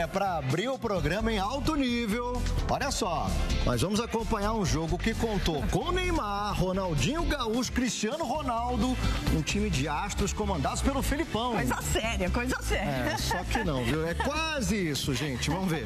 Olha, para abrir o programa em alto nível, olha só, nós vamos acompanhar um jogo que contou com Neymar, Ronaldinho Gaúcho, Cristiano Ronaldo, um time de astros comandados pelo Felipão. Coisa séria, coisa séria. É, só que não, viu? É quase isso, gente. Vamos ver.